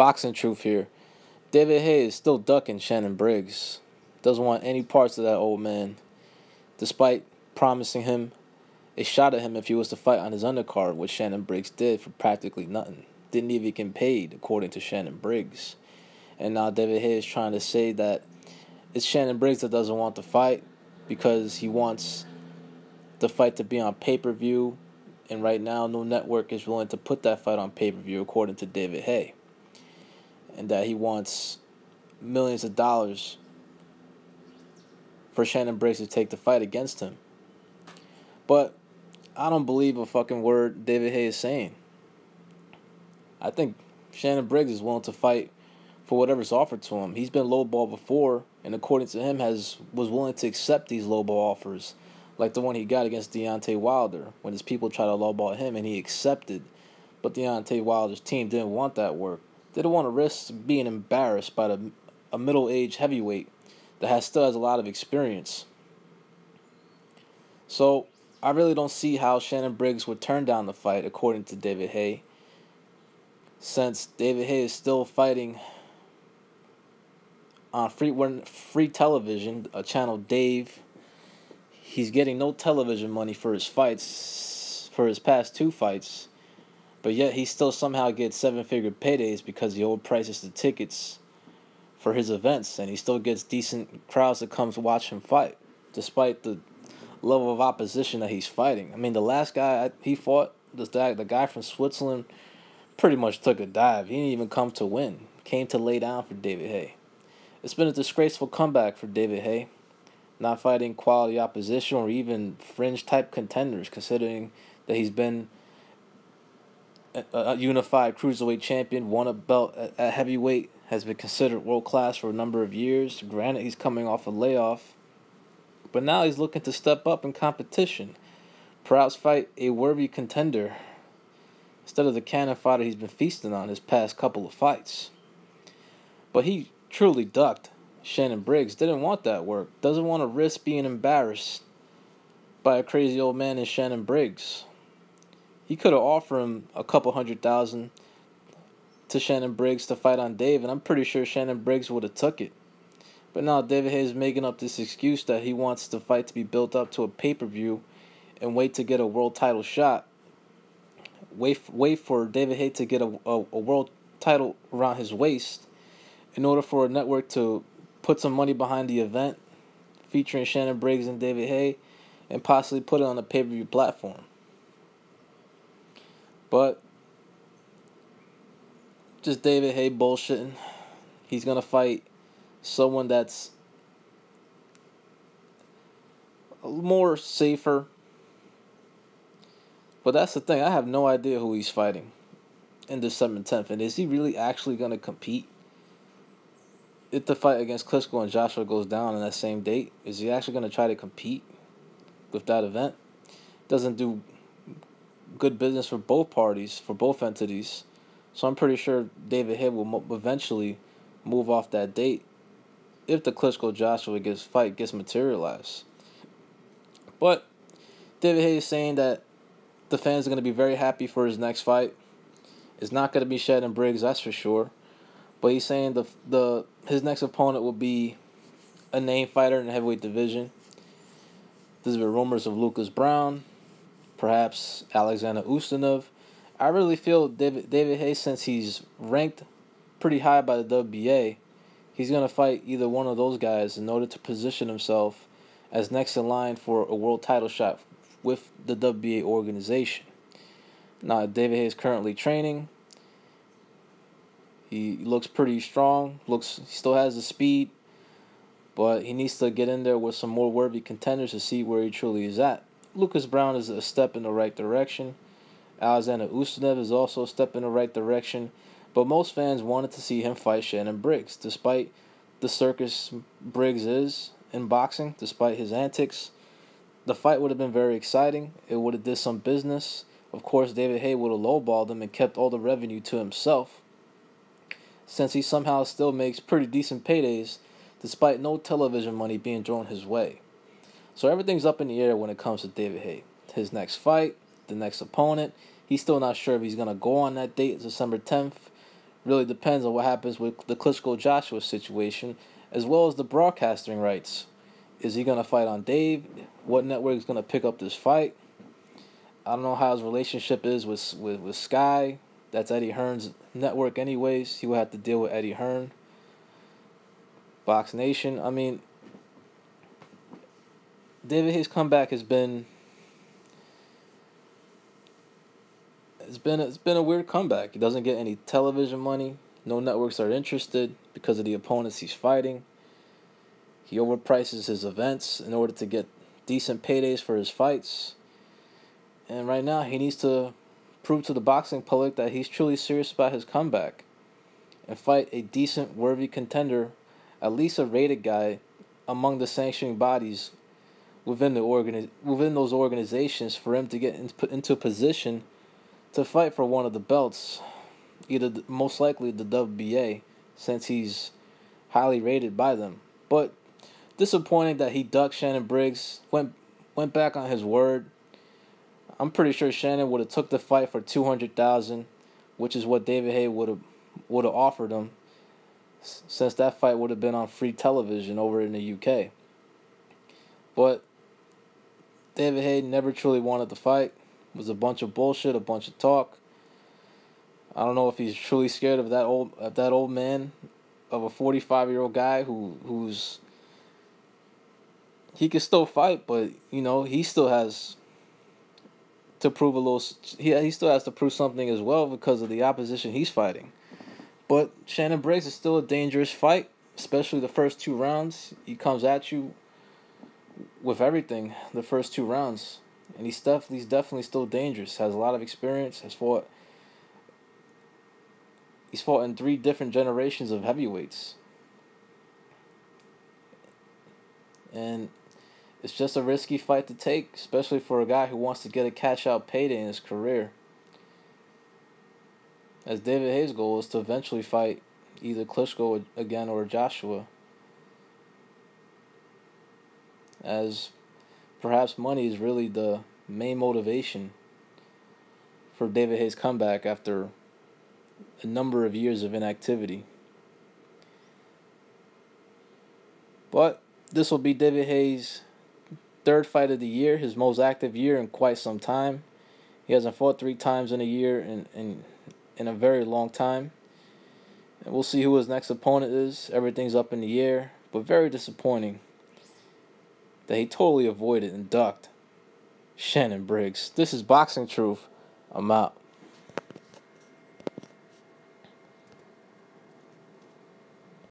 boxing truth here. David Haye is still ducking Shannon Briggs. Doesn't want any parts of that old man. Despite promising him a shot at him if he was to fight on his undercard, which Shannon Briggs did for practically nothing. Didn't even get paid, according to Shannon Briggs. And now David Haye is trying to say that it's Shannon Briggs that doesn't want the fight because he wants the fight to be on pay per view. And right now, no network is willing to put that fight on pay per view, according to David Haye. And that he wants millions of dollars for Shannon Briggs to take the fight against him. But I don't believe a fucking word David Haye is saying. I think Shannon Briggs is willing to fight for whatever's offered to him. He's been lowball before, and according to him, has was willing to accept these lowball offers, like the one he got against Deontay Wilder when his people tried to lowball him, and he accepted. But Deontay Wilder's team didn't want that work. They don't want to risk being embarrassed by the, a middle-aged heavyweight that has still has a lot of experience. So I really don't see how Shannon Briggs would turn down the fight, according to David Haye, since David Haye is still fighting on free free television, a channel Dave. He's getting no television money for his fights, for his past two fights, but yet he still somehow gets seven figure paydays because he overprices the tickets for his events, and he still gets decent crowds that comes to watch him fight, despite the level of opposition that he's fighting. I mean, the last guy he fought, the the guy from Switzerland pretty much took a dive. He didn't even come to win. Came to lay down for David Haye. It's been a disgraceful comeback for David Haye, Not fighting quality opposition or even fringe type contenders, considering that he's been a, unified cruiserweight champion, won a belt at, at heavyweight, has been considered world class for a number of years. Granted, he's coming off a layoff, but now he's looking to step up in competition, perhaps fight a worthy contender instead of the cannon fodder he's been feasting on his past couple of fights. But he truly ducked. Shannon Briggs didn't want that work, doesn't want to risk being embarrassed by a crazy old man in Shannon Briggs. He could have offered him a couple hundred thousand to Shannon Briggs to fight on Dave, and I'm pretty sure Shannon Briggs would have took it. But now David Haye's is making up this excuse that he wants the fight to be built up to a pay per view and wait to get a world title shot wait wait for David Haye to get a, a, a world title around his waist in order for a network to put some money behind the event featuring Shannon Briggs and David Haye and possibly put it on a pay per view platform. But just David Haye bullshitting. He's gonna fight someone that's more safer but that's the thing. I have no idea who he's fighting in December 10th. And is he really actually going to compete? If the fight against Klitschko and Joshua goes down on that same date, is he actually going to try to compete with that event? Doesn't do good business for both parties, for both entities. So I'm pretty sure David Haye will eventually move off that date if the Klitschko Joshua gets fight gets materialized. But David Haye is saying that the fans are going to be very happy for his next fight. It's not going to be Shannon Briggs, that's for sure. But he's saying the the his next opponent will be a name fighter in the heavyweight division. There's been rumors of Lucas Browne, perhaps Alexander Ustinov. I really feel David David Hayes, since he's ranked pretty high by the WBA, he's gonna fight either one of those guys in order to position himself as next in line for a world title shot with the WBA organization. Now, David Haye is currently training. He looks pretty strong. Looks he still has the speed, but he needs to get in there with some more worthy contenders to see where he truly is at. Lucas Browne is a step in the right direction. Alexander Ustinov is also a step in the right direction, but most fans wanted to see him fight Shannon Briggs, despite the circus Briggs is in boxing, despite his antics the fight would have been very exciting. It would have did some business. Of course, David Haye would have lowballed him and kept all the revenue to himself. Since he somehow still makes pretty decent paydays, despite no television money being thrown his way. So everything's up in the air when it comes to David Haye. His next fight, the next opponent. He's still not sure if he's gonna go on that date, December 10th. really depends on what happens with the Klitschko Joshua situation, as well as the broadcasting rights. Is he gonna fight on Dave? What network is gonna pick up this fight? I don't know how his relationship is with with, with Sky. That's Eddie Hearn's network, anyways. He will have to deal with Eddie Hearn. Box Nation. I mean, David Haye's comeback has been it's been it's been a weird comeback. He doesn't get any television money. No networks are interested because of the opponents he's fighting. He overprices his events in order to get decent paydays for his fights. And right now, he needs to prove to the boxing public that he's truly serious about his comeback and fight a decent, worthy contender, at least a rated guy among the sanctioning bodies within the organi- within those organizations for him to get into, into a position to fight for one of the belts, either most likely the WBA, since he's highly rated by them. But disappointing that he ducked Shannon Briggs, went went back on his word. I'm pretty sure Shannon would have took the fight for two hundred thousand, which is what David Haye would have would have offered him, since that fight would have been on free television over in the UK. But David Haye never truly wanted the fight It was a bunch of bullshit, a bunch of talk. I don't know if he's truly scared of that old of that old man, of a forty five year old guy who who's he can still fight, but you know he still has to prove a little. He he still has to prove something as well because of the opposition he's fighting. But Shannon Briggs is still a dangerous fight, especially the first two rounds. He comes at you with everything the first two rounds and he's definitely he's definitely still dangerous. Has a lot of experience. Has fought. He's fought in three different generations of heavyweights, and it's just a risky fight to take, especially for a guy who wants to get a cash out payday in his career. As David Haye's goal is to eventually fight either Klitschko again or Joshua. As perhaps money is really the main motivation for David Haye's comeback after a number of years of inactivity. But this will be David Haye's third fight of the year, his most active year in quite some time. He hasn't fought three times in a year in, in, in a very long time. And we'll see who his next opponent is. Everything's up in the air, but very disappointing that he totally avoided and ducked Shannon Briggs. This is Boxing Truth. I'm out.